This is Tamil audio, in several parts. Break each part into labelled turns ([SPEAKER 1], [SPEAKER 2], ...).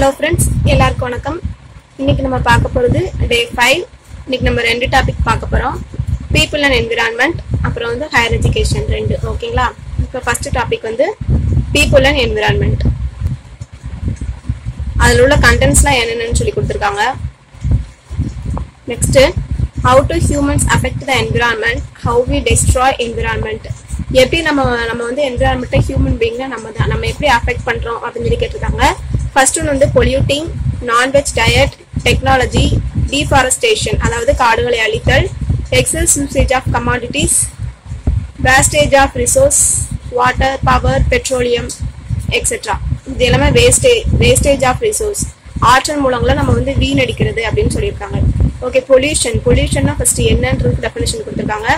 [SPEAKER 1] ஹலோ ஃப்ரெண்ட்ஸ் எல்லாருக்கும் வணக்கம். இன்னைக்கு நம்ம பார்க்க போகிறது டே ஃபைவ் இன்னைக்கு நம்ம ரெண்டு டாபிக் பார்க்க போகிறோம் பீப்புள் அண்ட் என்விரான்மெண்ட் அப்புறம் வந்து ஹையர் எஜுகேஷன் ரெண்டு. ஓகேங்களா இப்போ ஃபர்ஸ்ட் டாபிக் வந்து பீப்புள் அண்ட் என்விரான்மெண்ட் அதில் உள்ள கண்டென்ட்ஸ்லாம் என்னென்னு சொல்லி கொடுத்துருக்காங்க. Next how to humans affect the environment how we destroy environment எப்படி நம்ம நம்ம வந்து என்விரான்மெண்ட்டை ஹியூமன் பீங்கை நம்ம தான் நம்ம எப்படி அஃபெக்ட் பண்ணுறோம் அப்படின்னு சொல்லி கேட்டிருக்காங்க. ஃபர்ஸ்ட் ஒன்று வந்து polluting nonveg diet technology deforestation அதாவது காடுகளை அழித்தல் excess usage of commodities wastage of resource water power petroleum etcetera இது எல்லாமே வேஸ்டே வேஸ்டேஜ் ஆஃப் ரிசோர்ஸ் ஆற்றல் மூலங்களை நம்ம வந்து வீணடிக்கிறது அப்படின்னு சொல்லியிருக்காங்க. ஓகே பொல்யூஷன் பொல்யூஷன்னா ஃபர்ஸ்ட் என்னன்றது டெஃபினேஷன் கொடுத்துருக்காங்க.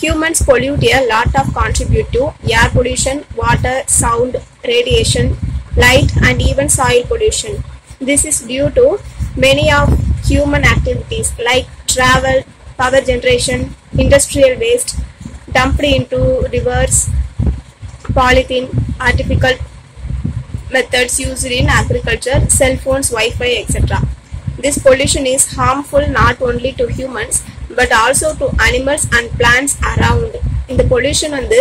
[SPEAKER 1] Humans pollute a lot of contribute to air pollution water sound radiation light and even soil pollution. This is due to many of human activities like travel power generation industrial waste dumped into rivers polythene artificial methods used in agriculture cell phones wi-fi etc this pollution is harmful not only to humans but also to animals and plants around இந்த பொல்யூஷன் வந்து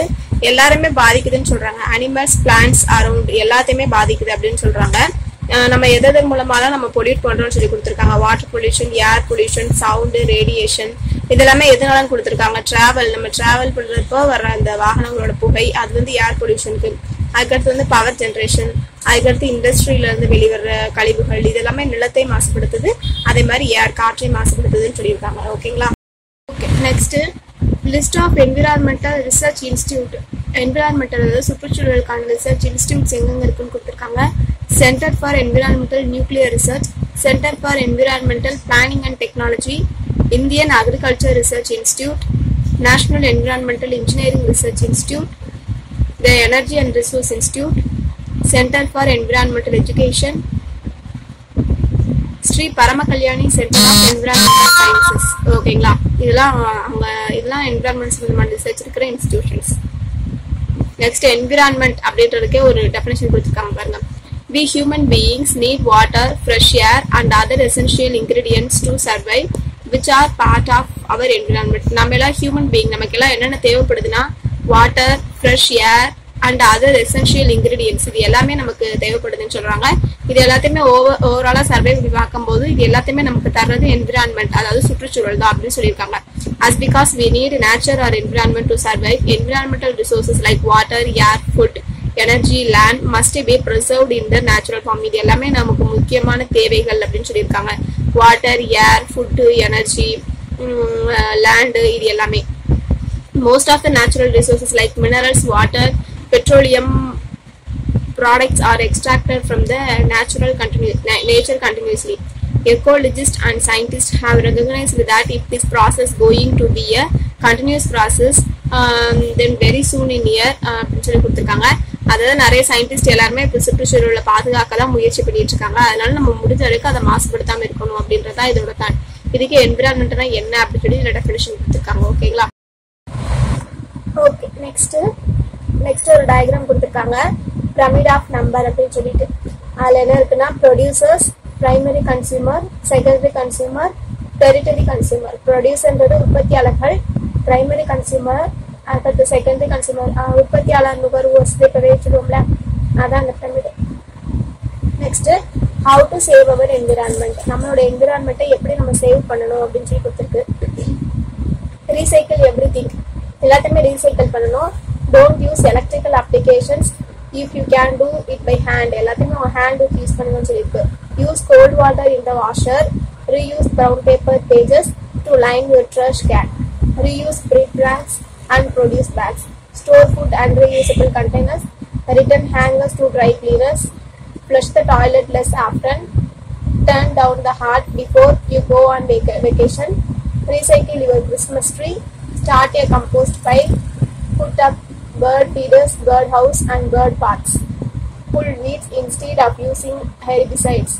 [SPEAKER 1] எல்லாருமே பாதிக்குதுன்னு சொல்றாங்க. அனிமல்ஸ் பிளான்ஸ் அரவுண்ட் எல்லாத்தையுமே பாதிக்குது அப்படின்னு சொல்றாங்க. நம்ம எதன் மூலமாலாம் நம்ம பொல்யூட் பண்றோம்னு சொல்லி கொடுத்துருக்காங்க. Water pollution air pollution sound radiation இதெல்லாமே எதனால கொடுத்துருக்காங்க. டிராவல் நம்ம டிராவல் பண்றப்போ வர்ற அந்த வாகனங்களோட புகை அது வந்து ஏர் பொல்யூஷனுக்கு அதுக்கடுத்து வந்து பவர் ஜென்ரேஷன் அதுக்கடுத்து இண்டஸ்ட்ரியில இருந்து வெளிவர கழிவுகள் இதெல்லாமே நிலத்தை மாசுபடுத்துது. அதே மாதிரி ஏர் காற்றை மாசுபடுத்துதுன்னு சொல்லியிருக்காங்க. ஓகேங்களா next list of environmental research institute environmental அதாவது சுற்றுச்சூழலுக்கான ரிசர்ச் இன்ஸ்டியூட்ஸ் எங்கெங்கே இருக்குன்னு கொடுத்துருக்காங்க. Centre for environmental nuclear research centre for environmental planning and technology Indian agriculture research institute national environmental engineering research institute the energy and resource institute centre for environmental education Shri Parama Kalyani centre of environmental sciences ஓகேங்களா இதெல்லாம் அவங்க இதெல்லாம் என்விரான்மெண்ட் சம்பந்தமான ரிசர்ச் இருக்கிற இன்ஸ்டிடியூஷன்ஸ் நெக்ஸ்ட் என்விரான்மெண்ட் அப்படின்றதுக்கே ஒரு டெஃபினேஷன் கொடுத்துருக்காங்க பாருங்க. We human beings need water fresh air and other essential ingredients to survive which are part of our environment நம்ம எல்லாம் ஹியூமன் பீயிங் நமக்கு எல்லாம் என்னென்ன தேவைப்படுதுன்னா water fresh air and other essential ingredients இது எல்லாமே நமக்கு தேவைப்படுதுன்னு சொல்றாங்க. இது எல்லாத்தையுமே ஓவர் ஓவராலா சர்வே பண்ணி பார்க்கும்போது இது எல்லாத்தையுமே நமக்கு தர்றது என்விரான்மெண்ட் அதாவது சுற்றுச்சூழல் தான் அப்படின்னு சொல்லியிருக்காங்க. As because we need nature or environment to survive environmental resources like water air food energy land must be preserved in the natural form இது எல்லாமே நமக்கு முக்கியமான தேவைகள் அப்படின்னு சொல்லியிருக்காங்க. Water air food energy land இது எல்லாமே. Most of the natural resources like minerals water petroleum products are extracted from the natural continu- na- nature continuously ecologists and scientists have recognized that if this process going to be a continuous process um, then very soon in year அப்படின்னு சொல்லி கொடுத்துருக்காங்க அதாவது நிறைய சயின்டிஸ்ட் எல்லாருமே இப்போ சுற்றுச்சூழலை பாதுகாக்க தான் முயற்சி பண்ணிட்டு இருக்காங்க அதனால நம்ம முடிஞ்ச அளவுக்கு அதை மாசுபடுத்தாம இருக்கணும் அப்படின்றதா இதோட தான் இதுக்கு என்விரான்மெண்ட்னா என்ன அப்படின்னு சொல்லி இதில் டெஃபினேஷன் கொடுத்துருக்காங்க ஓகேங்களா ஓகே நெக்ஸ்ட் நெக்ஸ்ட் ஒரு டயக்ராம் கொடுத்துருக்காங்க. பிரமிட் ஆஃப் நம்பர் அப்படின்னு சொல்லிட்டு. அதில் என்ன இருக்குன்னா producers primary consumer secondary consumer tertiary consumer ப்ரொடியூசர்ன்றது உற்பத்தியாளர்கள் பிரைமரி கன்சியூமர் அடுத்தது செகண்டரி கன்சியூமர் உற்பத்தியாளர் நுகர்வோர்ஸ் இப்போ வச்சுருவோம்ல அதான் அந்த pyramid next how to save our environment நம்மளோட என்விரான்மெண்ட்டை எப்படி நம்ம சேவ் பண்ணணும் அப்படின்னு சொல்லி கொடுத்துருக்கு. ரீசைக்கிள் எவ்ரி திங் எல்லாத்தையுமே ரீசைக்கிள் பண்ணணும். Don't use electrical applications if you can do it by hand எல்லாத்தையுமே உங்கள் ஹேண்ட் யூஸ் பண்ணணும்னு சொல்லியிருக்கு use cold water in the washer reuse brown paper pages to line your trash can reuse bread bags and produce bags store food and reusable containers return hangers to dry cleaners flush the toilet less often. Turn down the heart before you go on vac- vacation. Recycle your christmas tree. Start a compost pile. Put up bird feeders bird house and bird parks. pull weeds instead of using herbicides.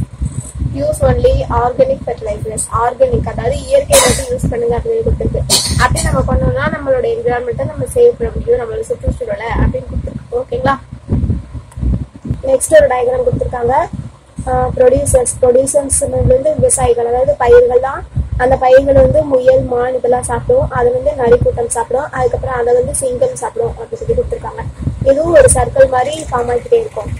[SPEAKER 1] Use only organic fertilizers organic அதாவது இயற்கை மட்டும் யூஸ் பண்ணுங்க அப்படின்னு கொடுத்துருக்கு. அப்படி நம்ம பண்ணோம்னா நம்மளோட என்விரான்மெண்ட்டை நம்ம சேவ் பண்ண முடியும். நம்மளோட சுற்றுச்சூழலை அப்படின்னு கொடுத்துருக்கு. ஓகேங்களா நெக்ஸ்ட் ஒரு டயக்ராம் கொடுத்துருக்காங்க.
[SPEAKER 2] ப்ரொடியூசர்ஸ் ப்ரொடியூசர்ஸ் வந்து விவசாயிகள் அதாவது பயிர்கள் தான் அந்த பயிர்கள் வந்து முயல் மான் இதெல்லாம் சாப்பிடும் அதை வந்து நரிக்கூட்டம் சாப்பிடும் அதுக்கப்புறம் அதை வந்து சிங்கம் சாப்பிடும் அப்படின்னு சொல்லி கொடுத்துருக்காங்க. இதுவும் ஒரு சர்க்கிள் மாதிரி ஃபார்ம் ஆகிட்டே இருக்கும்.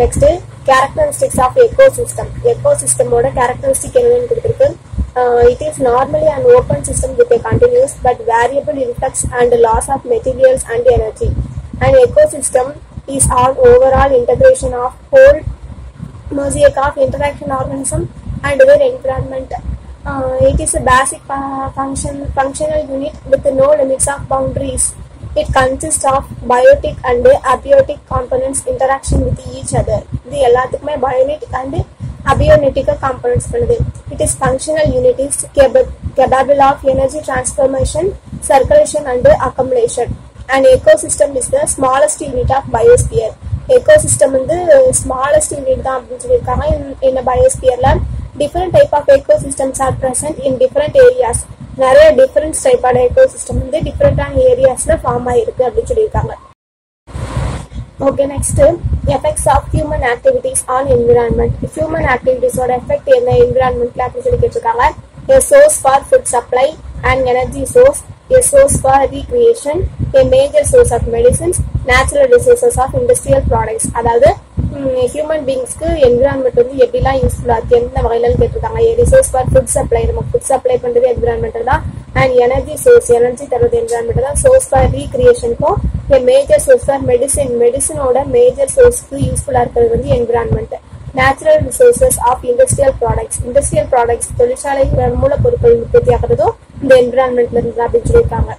[SPEAKER 2] Next characteristics of ecosystem எக்கோ சிஸ்டமோட கேரக்டரிஸ்டிக் என்னன்னு கொடுத்துருக்கு it is normally and open system with a continuous but variable influx and loss of materials and energy. An ecosystem is all all integration of whole மியூசியக் of interaction organism and their environment uh, it is a basic uh, function functional unit with no limits of boundaries it consists of biotic and abiotic components interaction with each other இது எல்லாத்துக்குமே biotic and abiotic components பண்ணுது it is functional unit is capa- capable of energy transformation circulation and accumulation an ecosystem is the smallest unit of biosphere ecosystem வந்து smallest unit தான் அப்படின்னு சொல்லியிருக்காங்க in- in a biosphereல different type of ecosystems are present in different areas. நிறைய டிஃப்ரெண்ட் டைப்பான எக்கோசிஸ்டம் வந்து டிஃப்ரெண்டான ஏரியாஸ்ல ஃபார்ம் ஆயிருக்கு அப்படின்னு சொல்லியிருக்காங்க. Okay next effects of human activities on environment human ஆக்டிவிட்டிஸோட effect என்ன என்விரான்மெண்ட்ல அப்படின்னு சொல்லி கேட்டிருக்காங்க. Source for food supply an energy source a source for recreation a major source of medicines natural resources of industrial products. அதாவது ஹியூமன் பீங்ஸ்க்கு என்விரான்மெண்ட் வந்து எப்படிலாம் யூஸ்ஃபுல்லாக இருக்கு எந்த வகையிலன்னு கேட்டிருக்காங்க. ரிசோர்ஸ் ஃபார் ஃபுட் சப்ளை நம்ம ஃபுட் சப்ளை பண்ணுறது என்விரான்மெண்ட் தான். அண்ட் எனர்ஜி சோர்ஸ் எனர்ஜி தரது என்விரான்மெண்ட் தான். சோர்ஸ் ஃபார் ரீக்ரியேஷனுக்கும் மேஜர் சோர்ஸ் ஃபார் மெடிசின் மெடிசனோட மேஜர் சோர்ஸ்க்கு யூஸ்ஃபுல்லாக இருக்கிறது வந்து environment natural resources of industrial products industrial products தொழிற்சாலை மூலப்பொருட்கள் உற்பத்தி ஆகிறதும் இந்த என்விரான்மெண்ட்ல இருந்து அப்படின்னு சொல்லியிருக்காங்க.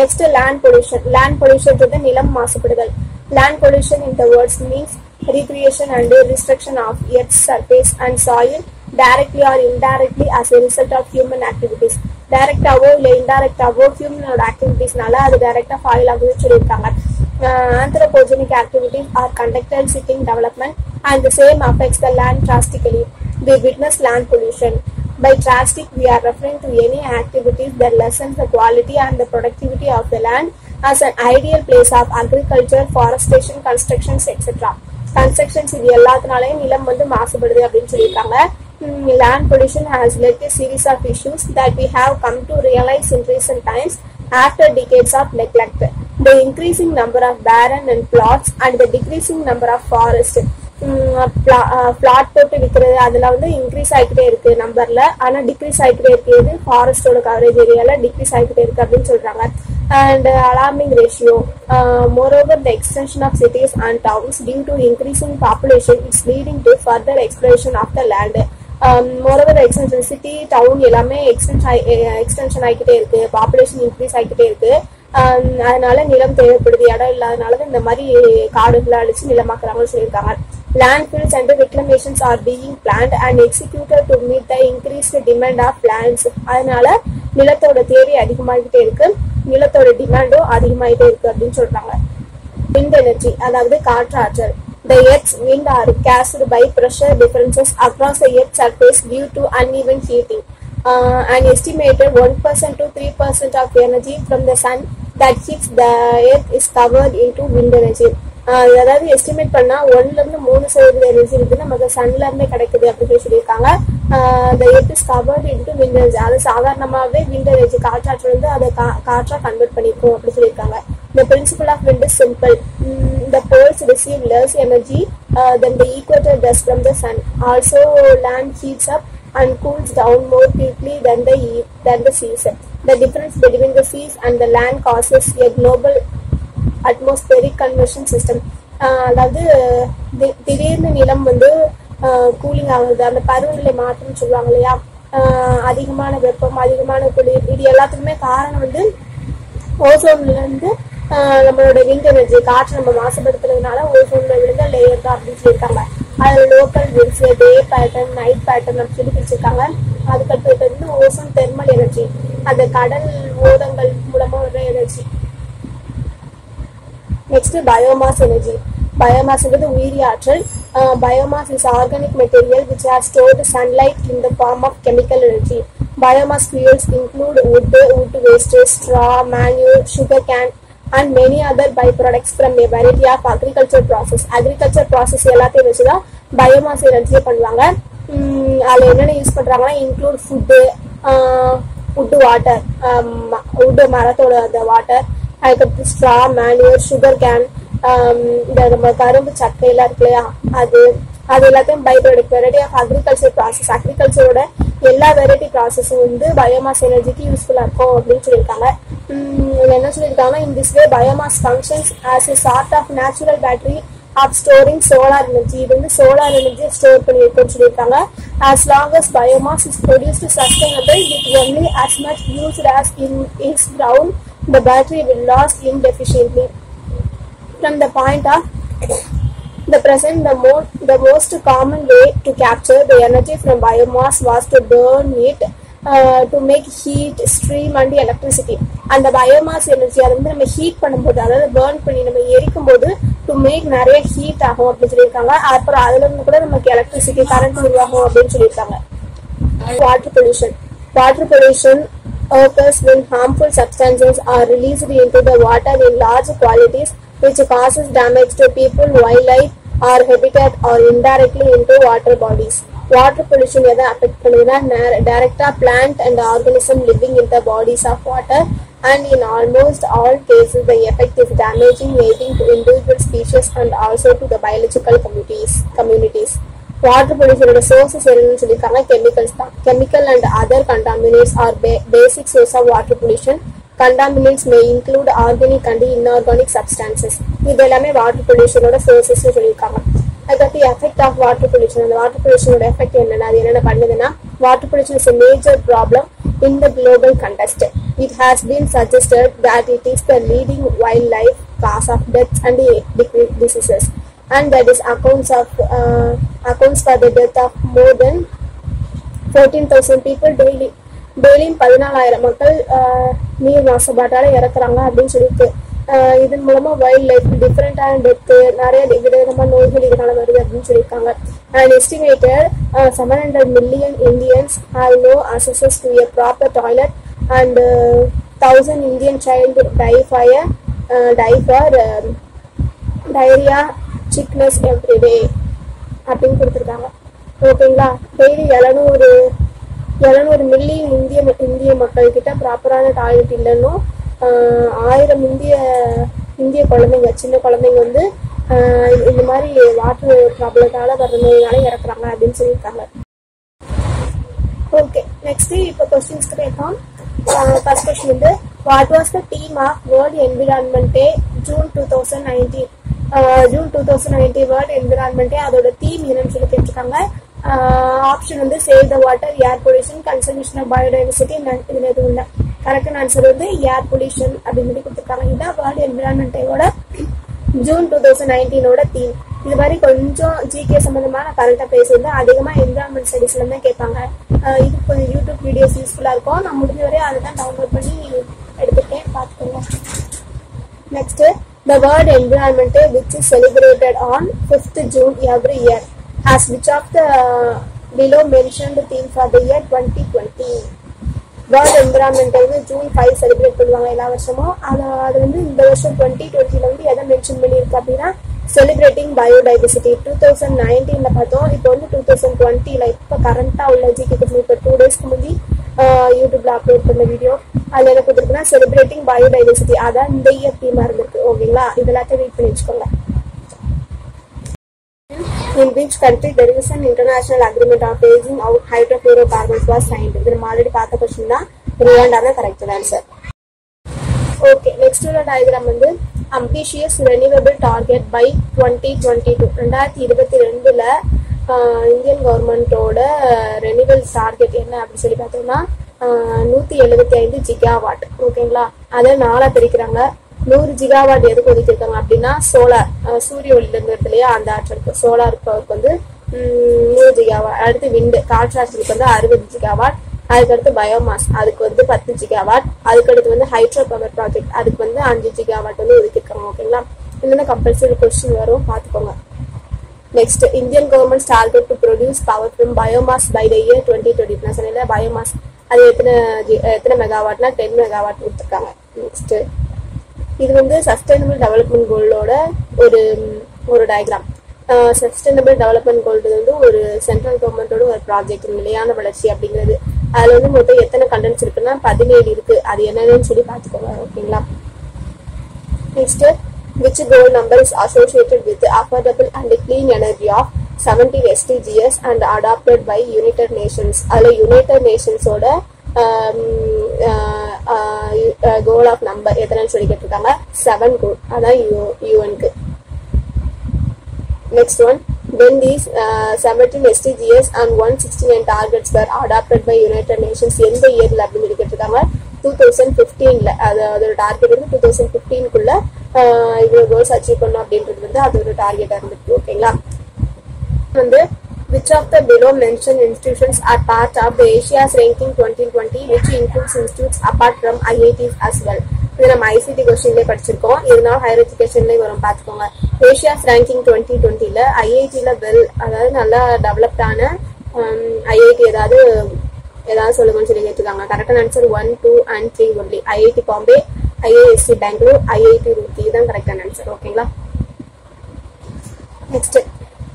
[SPEAKER 2] Next land pollution land pollution நிலம் மாசுபடுதல். Land pollution in the words means recreation and restriction of earth's surface and soil directly or indirectly as a result of human activities. டைரக்டாவோ இல்லை இன்டைரக்டாவோ ஹியூமனோட ஆக்டிவிட்டிஸ்னால அது டைரக்டா ஃபாயில் ஆகுதுன்னு சொல்லியிருக்காங்க. Anthropogenic activities are conducted sitting development and same affects the land drastically the witness land pollution by drastic we are referring to any activities that lessens the quality and the productivity of the land as an ideal place of agriculture forestation constructions etc constructions இது எல்லாத்தினாலையும் நிலம் வந்து மாசுபடுது அப்படின்னு சொல்லியிருக்காங்க land pollution has led a series of issues that we have come to realize in recent times after decades of neglect the increasing number of barren and plots and the decreasing number of forests plot போட்டு விற்கிறது அதில் வந்து இன்க்ரீஸ் ஆகிக்கிட்டே இருக்கு நம்பரில். ஆனால் டிக்ரீஸ் ஆகிக்கிட்டே இருக்கு. இது ஃபாரஸ்டோட கவரேஜ் ஏரியாவில் டிக்ரீஸ் ஆகிக்கிட்டே இருக்கு அப்படின்னு சொல்கிறாங்க and alarming ratio moreover the extension of cities and towns towns due to increasing population is leading to further exploration of the moreover extension city town எல்லாமே எக்ஸ்டென்ஷன் எக்ஸ்டென்ஷன் ஆகிக்கிட்டே இருக்கு. பாப்புலேஷன் இன்க்ரீஸ் ஆகிக்கிட்டே இருக்கு. அதனால நிலம் தேவைப்படுது. இடம் இல்லாதனால தான் இந்த மாதிரி காடுகளை அழிச்சு நிலமாக்குறாங்கன்னு சொல்லியிருக்காங்க. Landfills and reclamations are being planned and executed to meet the increased demand of lands அதனால நிலத்தோட தேவை அதிகமாகிட்டே இருக்கு நிலத்தோட டிமாண்டும் அதிகமாகிட்டே இருக்கு அப்படின்னு சொல்றாங்க wind energy அதாவது காற்றாற்றல் the earth's wind are cast by pressure differences across the earth's surface due to uneven heating uh, an estimated 1% to 3% of energy from the sun that hits the earth is covered into wind energy ஆஹ் அதாவது எஸ்டிமேட் பண்ணா ஒன்ல இருந்து மூணு சதவீத எனர்ஜி வந்து நமக்கு சன்ல இருந்தே கிடைக்குது அப்படின்னு சொல்லி சொல்லியிருக்காங்க the earth is covered into wind energy அது சாதாரணமாகவே விண்ட் எனர்ஜி காற்றாற்றல் வந்து அதை கா- காற்றா கன்வெர்ட் பண்ணிக்கும் அப்படின்னு சொல்லியிருக்காங்க the principle of wind is simple mm, the poles receive less energy uh, than the equator does from the sun also land heats up and cools down more quickly than the e- than the seas the difference between the seas and the land causes a global atmospheric conversion system அதாவது தி- திடீர்னு நிலம் வந்து கூலிங் ஆகுது. அந்த பருவநிலை மாற்றம்னு சொல்லுவாங்க இல்லையா? ஆஹ் அதிகமான வெப்பம் அதிகமான குளிர் இது எல்லாத்துக்குமே காரணம் வந்து ஓசோன்ல இருந்து ஆஹ் நம்மளோட விண்ட் எனர்ஜி காற்று நம்ம மாசுபடுத்துறதுனால ஓசோன்ல விழுந்த லேயர் தான் அப்படின்னு சொல்லியிருக்காங்க. அதுல local winds day pattern night pattern அப்படின்னு சொல்லி பிரிச்சிருக்காங்க. அதுக்கடுத்து வந்து ஓசோன் தெர்மல் எனர்ஜி அந்த கடல் ஓதங்கள் மூலமா வர எனர்ஜி நெக்ஸ்ட் பயோமாஸ் எனர்ஜி பயோமாஸ்ன்றது உயிரி ஆற்றல் biomass is organic material which are stored sunlight in the form of chemical energy biomass fuels include include wood wood straw manure sugar cane and many other byproducts from a variety of agriculture process agriculture process எல்லாத்தையும் வச்சுதான் பயோமாஸ் எனர்ஜியை பண்ணுவாங்க. அதில் என்னென்ன யூஸ் பண்ணுறாங்கன்னா include food food water wood மரத்தோட அந்த வாட்டர் அதுக்கப்புறம் ஸ்ட்ரா மேனியூர் சுகர் கேன் இந்த நம்ம கரும்பு சக்கையெல்லாம் இருக்கு இல்லையா? அது அது எல்லாத்தையும் by product variety of agriculture process அக்ரிகல்ச்சரோட எல்லா வெரைட்டி ப்ராசஸும் வந்து பயோமாஸ் எனர்ஜிக்கு யூஸ்ஃபுல்லாக இருக்கும் அப்படின்னு சொல்லியிருக்காங்க. உம் என்ன சொல்லியிருக்காங்கன்னா in this way biomass functions as a sort of natural battery of storing solar energy இது வந்து சோலார் எனர்ஜியை ஸ்டோர் பண்ணி வைக்கும்னு சொல்லியிருக்காங்க. As long as biomass is produced sustainable with only as much used as in is ground the battery will last indefinitely from the point of the present the more, the most common way to capture the energy from biomass was to burn it uh, to make heat stream and electricity அந்த பயோமாஸ் எனர்ஜி அதை வந்து நம்ம ஹீட் பண்ணும்போது அதாவது பேர்ன் பண்ணி நம்ம எரிக்கும் போது டு மேக் நிறைய ஹீட் ஆகும் அப்படின்னு சொல்லியிருக்காங்க அப்புறம் அதுல இருந்து கூட நமக்கு எலக்ட்ரிசிட்டி கரண்ட் உருவாகும் அப்படின்னு சொல்லியிருக்காங்க water pollution water pollution occurs when harmful substances are released into the water in large quantities, which causes damage to people, wildlife, or habitat, or indirectly into water bodies. Water pollution எதை affect பண்ணுதுன்னா டைரக்டா plant and organism living in the bodies of water and in almost all cases the effect is damaging leading to individual species and also to the biological communities communities Water பொல்யூஷனோட sources என்னன்னு சொல்லியிருக்காங்க கெமிக்கல்ஸ் தான். Chemical and other contaminates are basic source of water pollution contaminates may include organic and inorganic substances இது எல்லாமே வாட்டர் பொல்யூஷனோட சோர்சஸ் சொல்லியிருக்காங்க. அதுக்கடுத்து எஃபெக்ட் ஆஃப் வாட்டர் பொல்யூஷன் அந்த வாட்டர் பொல்யூஷனோட எஃபெக்ட் என்னென்ன அது என்னென்ன பண்ணுதுன்னா water pollution is major problem in the global context it has been suggested that it is the leading wild life cause of and and diseases and that is accounts of uh, accounts for the death of more than 14,000 people daily. டெய்லியும் பதினாலாயிரம் மக்கள் uh, நீர் மாசுபாட்டால் இறக்குறாங்க அப்படின்னு சொல்லிட்டு uh, இதன் மூலமாக வைல்ட் லைஃப் டிஃப்ரெண்டான டெத்து நிறைய விதவிதமான நோய்கள் இதனால் வருது அப்படின்னு சொல்லியிருக்காங்க and estimated seven hundred million Indians have no access to a proper toilet and thousand Indian child die fire die for diarrhoea sickness everyday அப்படின்னு கொடுத்துருக்காங்க. ஓகேங்களா? டெய்லி எழுநூறு எழுநூறு மில்லியன் இந்திய இந்திய மக்கள் கிட்ட ப்ராப்பரான டாய்லெட் இல்லைன்னும் ஆயிரம் இந்திய இந்திய குழந்தைங்க சின்ன குழந்தைங்க வந்து ஆஹ், இந்த மாதிரி வாட்டர் ப்ராப்ளத்தால வர்ற நோயினால இறக்குறாங்க அப்படின்னு சொல்லியிருக்காங்க. ஓகே நெக்ஸ்ட் இப்போ கொஸ்டின்ஸ்க்கு போயிருக்கோம் ஃபர்ஸ்ட் கொஸ்டின் வந்து what was the theme of world environment day June two thousand nineteen June two thousand ninety world என்விரான்மெண்ட்டே அதோட தீம் என்னன்னு சொல்லி கேட்டிருக்காங்க. Uh, ஆப்ஷன் வந்து save the water air pollution conservation of biodiversity இதுல எதுவும் இல்லை. கரெக்டான ஆன்சர் வந்து ஏர் பொல்யூஷன் அப்படின்னு சொல்லி கொடுத்துருக்காங்க. இதான் வேர்ல்ட் என்விரான்மெண்ட்டையோட ஜூன் டூ தௌசண்ட் நைன்டீனோட தீம் இது மாதிரி கொஞ்சம் ஜிகே சம்பந்தமான நான் அஃபேர்ஸ் பேசியிருந்தேன் அதிகமா என்விரான்மெண்ட் ஸ்டடிஸ்ல தான் கேட்பாங்க. Uh, இது கொஞ்சம் யூடியூப் வீடியோஸ் யூஸ்ஃபுல்லா இருக்கும். நான் முடிஞ்ச வரை அதை தான் டவுன்லோட் பண்ணி எடுத்துருக்கேன் பார்த்துக்கோங்க. Next the World environment which is celebrated on 5th June every year has which of the uh, below mentioned theme for the year 2020? World environment வந்து ஜூன் ஃபைவ் செலிப்ரேட் பண்ணுவாங்க எல்லா வருஷமும். அது அது வந்து இந்த வருஷம் டுவெண்ட்டி டுவெண்ட்டில வந்து எதை மென்ஷன் பண்ணியிருக்கு அப்படின்னா செலிப்ரேட்டிங் பயோடைவர்சிட்டி டூ தௌசண்ட் நைன்டீன்ல பார்த்தோம். இப்போ வந்து டூ தௌசண்ட் டுவெண்ட்டில இப்போ கரண்ட்டாக உள்ள ஜிகே இப்போ டூ டேஸ்க்கு முந்தி யூடியூப்ல அப்லோட் பண்ண வீடியோ அதுல என்ன கொடுத்துருக்குன்னா செலிப்ரேட்டிங் பயோடைவர்சிட்டி அதான் இந்த இயர் தீமா இருந்திருக்கு. ஓகேங்களா? இது எல்லாத்தையும் ரீட் பண்ணி வச்சுக்கோங்க. In which country there is an international agreement of phasing out hydrofluorocarbons was signed இது நம்ம ஆல்ரெடி பார்த்த கொஸ்டின் தான் ரியாண்டான கரெக்ட் ஆன்சர் ஓகே நெக்ஸ்ட் உள்ள டயக்ராம் வந்து ambitious renewable target by twenty twenty two ரெண்டாயிரத்தி இருபத்தி ரெண்டுல இந்தியன் கவர்மெண்ட்டோட ரெனியூவல் டார்கெட் என்ன அப்படின்னு சொல்லி பார்த்தோம்னா நூத்தி எழுபத்தி ஐந்து ஜிகாவாட் ஓகேங்களா? அதை நாலா பிரிக்கிறாங்க. நூறு ஜிகாவாட் எதுக்கு ஒதுக்கியிருக்காங்க அப்படின்னா சோலார் சூரிய ஒளியில இல்லையா? அந்த ஆற்றலுக்கு சோலார் பவருக்கு வந்து நூறு ஜிகாவாட் அடுத்து விண்டு காற்றாற்றலுக்கு வந்து அறுபது ஜிகாவாட் அதுக்கடுத்து பயோமாஸ் அதுக்கு வந்து பத்து ஜிகாவாட் அதுக்கடுத்து வந்து ஹைட்ரோ பவர் ப்ராஜெக்ட் அதுக்கு வந்து அஞ்சு ஜிகாவாட் வந்து ஒதுக்கியிருக்காங்க. ஓகேங்களா? இல்லைன்னா கம்பல்சரி கொஸ்டின் வரும். பார்த்துக்கோங்க. Next Indian government target to produce power from biomass by the year twenty twenty நான் சொன்னேன் பயோமாஸ் அது எத்தனை எத்தனை மெகாவாட்னா டென் மெகாவாட் கொடுத்துருக்காங்க நெக்ஸ்ட் இது வந்து சஸ்டைனபிள் டெவலப்மெண்ட் கோலோட ஒரு ஒரு டயக்ராம் சஸ்டைனபிள் டெவலப்மெண்ட் கோல்டு வந்து ஒரு சென்ட்ரல் கவர்மெண்டோட ஒரு ப்ராஜெக்ட் நிலையான வளர்ச்சி அப்படிங்கிறது அதுல வந்து மொத்தம் எத்தனை கண்டென்ட்ஸ் இருக்குன்னா பதினேழு இருக்கு அது என்னன்னு சொல்லி பார்த்துக்கோங்க ஓகேங்களா next which gold number is associated with the affordable and clean energy of 17 SDGs and adopted by United Nations அதுல United Nations ஓட கோல் ஆஃப் நம்பர் எத்தனைன்னு சொல்லி கேட்டிருக்காங்க செவன் கோல் அதான் யூஎனுக்கு Next one, when these uh, 17 SDGs and 169 targets were adopted by United Nations எந்த இயர்ல அப்படின்னு சொல்லி கேட்டிருக்காங்க டூ தௌசண்ட் ஃபிஃப்டீன்ல அது அதோட டார்கெட் வந்து டூ தௌசண்ட் ஃபிஃப்டீனுக்குள்ள இவ்வளோ கோல்ஸ் அச்சீவ் பண்ணும் அப்படின்றது வந்து அது ஒரு டார்கெட்டாக இருந்துருக்கு ஓகேங்களா வந்து which of the below mentioned institutions are part of the Asia's ranking 2020 which includes institutes apart from IITs as well? இது நம்ம ஐசிடி கொஸ்டின்லேயே படிச்சிருக்கோம். இதனால ஹையர் எஜுகேஷன்லேயே வரும் பார்த்துக்கோங்க. ஏஷியாஸ் ரேங்கிங் டுவெண்ட்டி டுவெண்ட்டியில் ஐஐடியில் வெல் அதாவது நல்லா டெவலப்டான ஐஐடி um, ஏதாவது ஏதாவது சொல்லுங்கன்னு சொல்லி கேட்டிருக்காங்க. கரெக்டான answer one two and three only IIT Bombay IASC Bangalore IIT Roorkee தான் கரெக்டான ஆன்சர் ஓகேங்களா Next,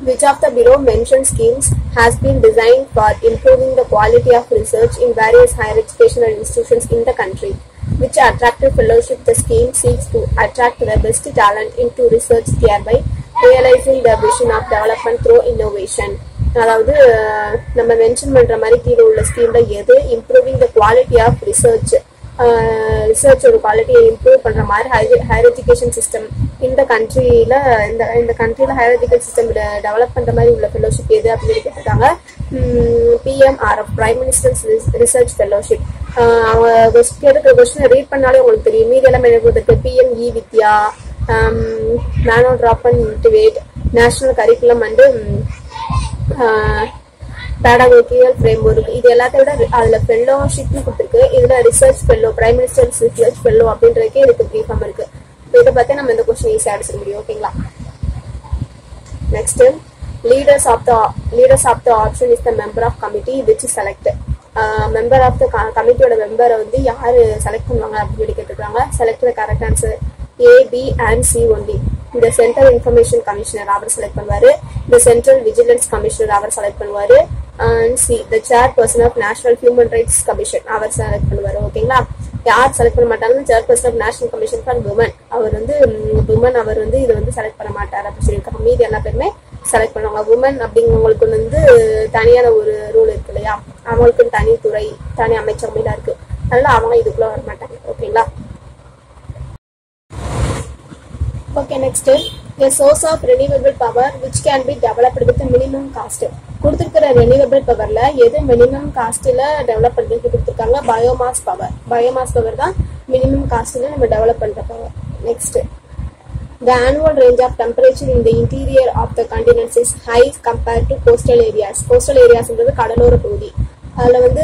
[SPEAKER 2] which of the below mentioned schemes has been designed for improving the quality of research in various higher educational institutions in the country? Which attractive fellowship the scheme seeks to attract the best talent into research thereby realizing the vision of development through innovation? அதாவது அஹ், நம்ம மென்ஷன் பண்ற மாதிரி கீழே உள்ள ஸ்கீம்ல எது improving the quality of research ரிசர்ச்சோட குவாலிட்டியை இம்ப்ரூவ் பண்ணுற மாதிரி ஹையர் ஹையர் எஜுகேஷன் சிஸ்டம் இந்த கண்ட்ரியில் இந்த இந்த கண்ட்ரியில் ஹையர் எஜுகேஷன் சிஸ்டம் டெவலப் பண்ணுற மாதிரி உள்ள ஃபெலோஷிப் எது அப்படின்னு கேட்டிருக்காங்க? PMRF prime minister's research fellowship அவங்க கொஸ்ட் கேட்குற கொஸ்டின் ரீட் பண்ணாலே உங்களுக்கு தெரியும். மீதி எல்லாம் எழுதுறதுக்கு PM e Vidya Manodarpan and motivate national curriculum and pedagogical framework இது எல்லாத்தையும் விட அதுல ஃபெல்லோஷிப்னு கொடுத்துருக்கு. இதுல research fellow prime minister research fellow அப்படின்றதுக்கே இதுக்கு ப்ரீஃபார்ம் இருக்கு. இதை பத்தி நம்ம இந்த கொஸ்டின் ஈஸியாக அடிச்சிட முடியும் ஓகேங்களா next leaders of the leaders of the option is the member of committee which select member of the கமிட்டியோட மெம்பரை வந்து யாரு செலக்ட் பண்ணுவாங்க அப்படின்னு சொல்லி கேட்டிருக்காங்க. Select correct answer A B and C only இந்த சென்ட்ரல் இன்ஃபர்மேஷன் கமிஷனர் அவர் செலக்ட் பண்ணுவாரு. இந்த சென்ட்ரல் விஜிலன்ஸ் கமிஷனர் அவர் செலக்ட் பண்ணுவாரு. And C the chairperson of national human rights commission our select பண்ணுவார் ஓகேங்களா யார் செலக்ட் பண்ண மாட்டாங்க chairperson of national commission for women அவர் வந்து உமன் அவர் வந்து இதை வந்து செலக்ட் பண்ண மாட்டார் அப்படின்னு சொல்லியிருக்காங்க. மீதி எல்லா பேருமே செலக்ட் பண்ணுவாங்க. உமன் அப்படிங்கிறவங்களுக்கு வந்து தனியான ஒரு ரூல் இருக்கு இல்லையா? அவங்களுக்கு தனி துறை தனி அமைச்சரவையில இருக்கு. அதனால அவங்க இதுக்குள்ள வர மாட்டாங்க ஓகேங்களா okay next a source of renewable power which can be developed with minimum cost கொடுத்துருக்கிற ரெனியூவபிள் பவர்ல எது மினிமம் காஸ்ட்ல டெவலப் பண்றதுக்கு கொடுத்துருக்காங்க பயோமாஸ் பவர் பயோமாஸ் பவர் தான் மினிமம் காஸ்ட்ல நம்ம டெவலப் பண்ற power next The annual range of temperature in the interior of the continents is high compared to coastal areas. Coastal areasன்றது கடலோர பகுதி அதில் வந்து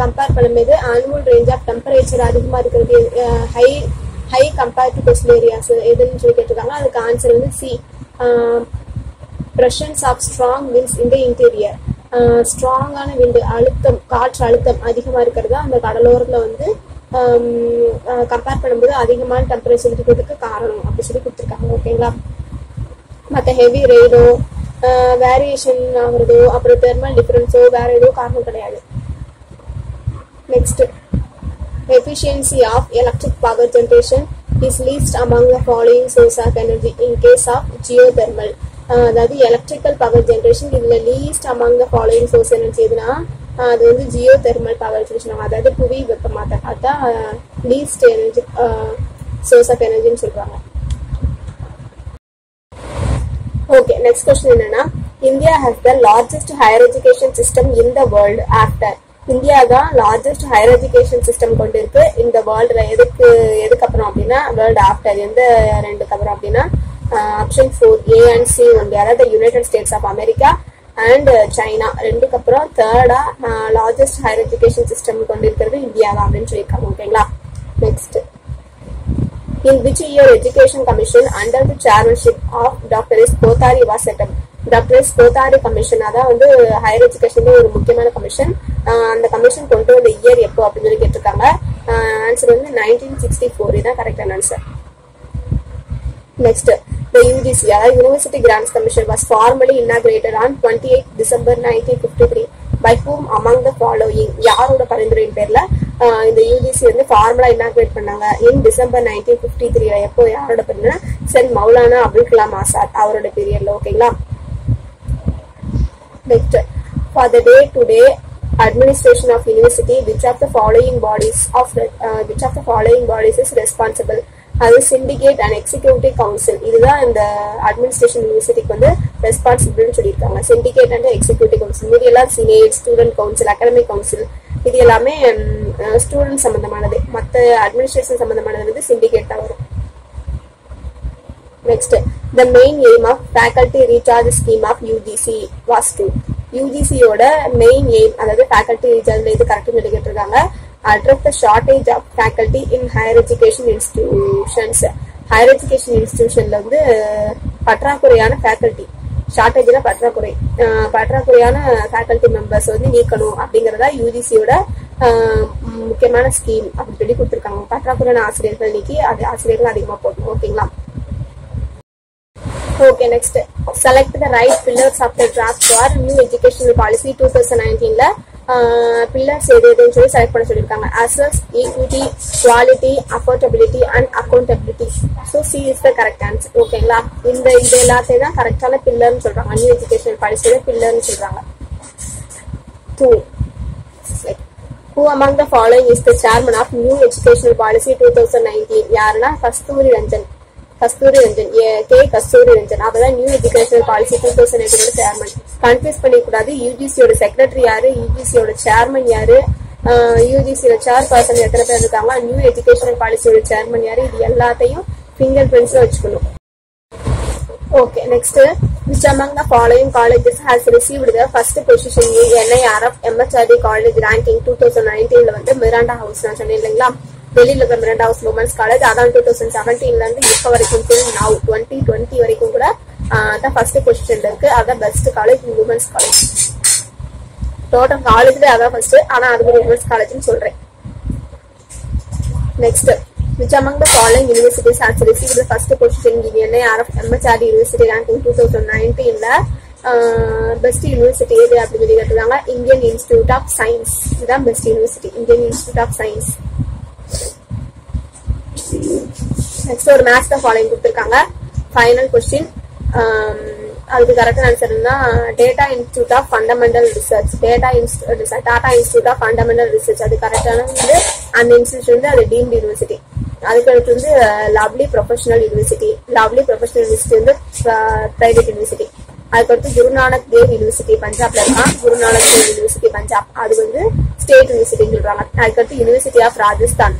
[SPEAKER 2] கம்பேர் பண்ணும்போது ஆனுவல் ரேஞ்ச் ஆஃப் டெம்பரேச்சர் அதிகமாக இருக்கிறது high high compare to coastal areas எதுன்னு சொல்லி கேட்டிருக்காங்க. அதுக்கு ஆன்சர் வந்து sea pressures of strong winds இந்த இன்டீரியர் ஸ்ட்ராங்கான விண்டு அழுத்தம் காற்று அழுத்தம் அதிகமாக இருக்கிறது? அந்த கடலோரத்தில் வந்து கம்பேர் பண்ணும்போது அதிகமான டெம்பரேச்சர் இருக்கிறதுக்கு காரணம் அப்படி சொல்லி கொடுத்துருக்காங்க. ஓகேங்களா மற்ற ஹெவி ரெயினோ வேரியேஷன் ஆகுறதோ அப்புறம் தெர்மல் டிஃபரன்ஸோ வேற எதுவும் காரணம் கிடையாது. Next efficiency of electric power generation is least among the following source of energy in case of geothermal. Uh, அதாவது எலக்ட்ரிக்கல் பவர் ஜென்ரேஷன் இதில் least among the following source energy எதுனா uh, அது வந்து ஜியோ தெர்மல் பவர் ஜென்ரேஷன் அதாவது புவி வெப்பமாக பார்த்தா லீஸ்ட் எனர்ஜி சோர்ஸ் ஆஃப் எனர்ஜின்னு சொல்கிறாங்க ஓகே நெக்ஸ்ட் கொஸ்டின் என்னன்னா India has the largest higher education system in the world after India தான் லார்ஜஸ்ட் ஹையர் எஜுகேஷன் சிஸ்டம் கொண்டு இருக்கு. இந்த வேர்ல்டுல எதுக்கு எதுக்கு அப்புறம் அப்படின்னா வேர்ல்டு ஆஃப்டர் எந்த ரெண்டுக்கு அப்புறம் அப்படின்னா option four a and c one யாராவது United States of America and China ரெண்டுக்கு அப்புறம் தேர்டா லார்ஜஸ்ட் ஹையர் எஜுகேஷன் சிஸ்டம் கொண்டு இருக்கிறது இந்தியா தான் அப்படின்னு சொல்லியிருக்காங்க. ஓகேங்களா? Next in which year education commission under the chairmanship of doctor S Kothari was set doctors doctor S Kothari commission அதான் வந்து ஹையர் எஜுகேஷன்ல ஒரு முக்கியமான கமிஷன் அந்த கமிஷன் கொண்டு வந்த இயர் எப்போ அப்படின்னு சொல்லி கேட்டிருக்காங்க. ஆன்சர் வந்து நைன்டீன் சிக்ஸ்டி ஃபோர் இதான் கரெக்டான ஆன்சர் நெக்ஸ்ட் the UGC, அதாவது University Grants Commission was formally inaugurated on 28 December 1953 by whom among the following யாரோட பரிந்துரையின் பேர்ல? இந்த யூஜிசி வந்து ஃபார்மலா இனாகிரேட் பண்ணாங்க. In December nineteen fifty three எப்போ யாரோட பரிந்துரை? சென் மௌலானா அப்துல் கலாம் ஆசாத் அவரோட பீரியட்ல ஓகேங்களா conflict for the day-to-day administration of university which of the following bodies of the, uh, which of the following bodies is responsible அது சிண்டிகேட் அண்ட் எக்ஸிக்யூட்டிவ் கவுன்சில் இதுதான் இந்த அட்மினிஸ்ட்ரேஷன் யூனிவர்சிட்டிக்கு வந்து ரெஸ்பான்சிபிலிட்டின்னு சொல்லியிருக்காங்க சிண்டிகேட் அண்ட் எக்ஸிக்யூட்டிவ் கவுன்சில் மீதி எல்லாம் senate student council academic council இது எல்லாமே ஸ்டூடெண்ட் சம்மந்தமானது மற்ற அட்மினிஸ்ட்ரேஷன் சம்மந்தமானது வந்து சிண்டிகேட் தான் வரும் next the main aim of faculty recharge scheme of UGC was to யூஜிசியோட main aim அதாவது ஃபேக்கல்டி ரீசார்ஜ் இது கரெக்டாக சொல்லி இருக்காங்க address the shortage of faculty in higher education institutions higher education இன்ஸ்டிடியூஷன்ல வந்து பற்றாக்குறையான ஃபேக்கல்டி ஷார்டேஜ்ல பற்றாக்குறை பற்றாக்குறையான ஃபேக்கல்டி மெம்பர்ஸ் வந்து நீக்கணும் அப்படிங்கறதா யூஜிசியோட முக்கியமான ஸ்கீம் அப்படின்னு சொல்லி கொடுத்துருக்காங்க பற்றாக்குறையான ஆசிரியர்கள் நீக்கி அது ஆசிரியர்கள் அதிகமா போடணும் ஓகேங்களா okay next select the right pillars of the draft for new educational policy two thousand நைன்டீன்ல pillars எது எதுன்னு சொல்லி செலக்ட் பண்ண சொல்லியிருக்காங்க. Access equity quality affordability and accountability so C is the correct answer ஓகேங்களா இந்த இது எல்லாத்தையும் தான் கரெக்டான பில்லர்னு சொல்றாங்க. நியூ எஜுகேஷனல் பாலிசியோட பில்லர்னு சொல்றாங்க. To like who among the following is the chairman of new educational policy 2019 யாருன்னா கஸ்தூரி ரஞ்சன் கஸ்தூரி ரஞ்சன் ஏ- கே கஸ்தூரி ரஞ்சன். அவதான் new educational policy two thousand எயிட்டோட chairman confuse பண்ணிக்கூடாது. யூஜிசியோட செக்ரட்டரி யாரு? யூஜிசியோட சேர்மன் யாரு? யூஜிசியோட சேர் பர்சன் எத்தனை பேர் இருக்காங்க நியூ எஜுகேஷனல் பாலிசியோட சேர்மன் யாரு? இது எல்லாத்தையும் ஃபிங்கர் பிரிண்ட்ஸ்ல வச்சுக்கணும். Okay next which among the following colleges has received the first position in NIRF MHRD College Ranking 2019 ல வந்து மிராண்டா ஹவுஸ் நான் சொன்னேன் இல்லைங்களா? டெல்லியில் இருக்கிற மிராண்டா ஹவுஸ் உமன்ஸ் காலேஜ் அதான் டூ தௌசண்ட் செவன்டீன்ல இருந்து இப்போ வரைக்கும் டில் நவ் டுவெண்ட்டி டுவெண்ட்டி வரைக்கும் கூட அதான் ஃபர்ஸ்ட் பொசிஷன்ல இருக்கு. அதான் best college women's college total காலேஜ்ல அதான் ஃபர்ஸ்ட் ஆனா அது ஒரு உமன்ஸ் காலேஜ்னு சொல்றேன். Next which among the following universities has received the first position in NIRF MHRD University ranking 2019 ல பெஸ்ட் யூனிவர்சிட்டி எது அப்படின்னு சொல்லி கேட்டிருக்காங்க? இந்தியன் இன்ஸ்டியூட் ஆஃப் சயின்ஸ் இதுதான் best university Indian institute of science next ஒரு மேத்ஸ் தான் ஃபாலோயிங் கொடுத்துருக்காங்க. ஃபைனல் கொஸ்டின் அதுக்கு கரெக்டான answer data institute of fundamental research data institute Tata institute of fundamental research அது கரெக்டான வந்து அந்த இன்ஸ்டியூட் வந்து அது டீம்டு யூனிவர்சிட்டி அதுக்கு அடுத்து வந்து lovely professional university lovely professional university வந்து பிரைவேட் யூனிவர்சிட்டி அதுக்கடுத்து குருநானக் தேவ் யூனிவர்சிட்டி பஞ்சாப்ல இருக்கான். குருநானக் தேவ் யூனிவர்சிட்டி பஞ்சாப் அது வந்து ஸ்டேட் யூனிவர்சிட்டின்னு சொல்றாங்க. அதுக்கடுத்து யூனிவர்சிட்டி ஆஃப் ராஜஸ்தான்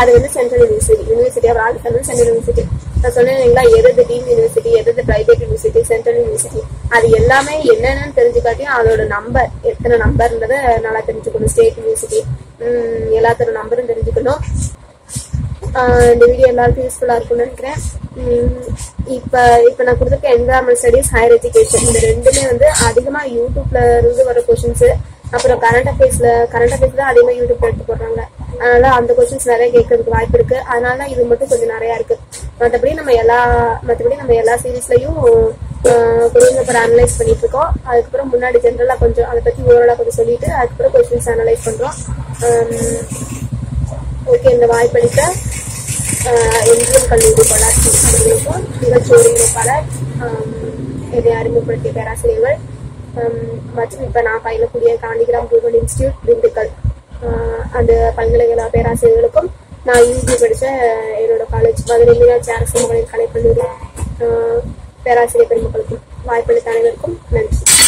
[SPEAKER 2] அது வந்து central university university of Rajasthan central university நான் சொன்னேன் எது டீம் யூனிவர்சிட்டி எது பிரைவேட் யூனிவர்சிட்டி சென்ட்ரல் யூனிவர்சிட்டி அது எல்லாமே என்னென்னு தெரிஞ்சுக்காட்டியும் அதோட நம்பர் எத்தனை நம்பர்ன்றதை நல்லா தெரிஞ்சுக்கணும். ஸ்டேட் யூனிவர்சிட்டி எல்லாத்தோட நம்பரும் தெரிஞ்சுக்கணும். இந்த வீடியோ எல்லாருக்கும் யூஸ்ஃபுல்லா இருக்கும்னு நினைக்கிறேன். இப்போ இப்போ நான் கொடுத்துருக்க என்விரான்மெண்ட் ஸ்டடிஸ் ஹையர் எஜுகேஷன் இந்த ரெண்டுமே வந்து அதிகமாக யூடியூப்ல இருந்து வர கொஷின்ஸ் அப்புறம் கரண்ட் அஃபேர்ஸ்ல கரண்ட் அஃபேர்ஸ் தான் அதிகமாக யூடியூப்ல எடுத்து போடுறாங்க. அதனால அந்த கொஸ்டின்ஸ் நிறைய கேட்கறதுக்கு வாய்ப்பு இருக்கு. அதனால இது மட்டும் கொஞ்சம் நிறைய இருக்கு. மற்றபடி நம்ம எல்லா மற்றபடி நம்ம எல்லா சீரீஸ்லயும் கொஷின் பேப்பர் அனலைஸ் பண்ணிட்டு இருக்கோம். அதுக்கப்புறம் முன்னாடி ஜென்ரலா கொஞ்சம் அதை பத்தி ஓரளவு கொஞ்சம் சொல்லிட்டு அதுக்கப்புறம் கொஸ்டின்ஸ் அனலைஸ் பண்றோம். ஓகே இந்த வாய்ப்பளித்த இந்தியன் கல்லூரி பொள்ளாச்சி அவர்களுக்கும் நிகழ்ச்சி ஒருங்கிணைப்பாளர் இதை என்னை அறிமுகப்படுத்திய பேராசிரியர்கள். மற்றும் இப்ப நான் பயிலக்கூடிய காந்திகிராம் ரூரல் இன்ஸ்டியூட் திண்டுக்கல். அந்த பல்கலைக்கழக பேராசிரியர்களுக்கும் நான் யூஜி படித்த என்னோட காலேஜ் மதுரை மீனாட்சி அரசு மகளிர் கலைக்கல்லூரி பேராசிரியர் பெருமக்களுக்கும் வாய்ப்பளித்த அனைவருக்கும் நன்றி.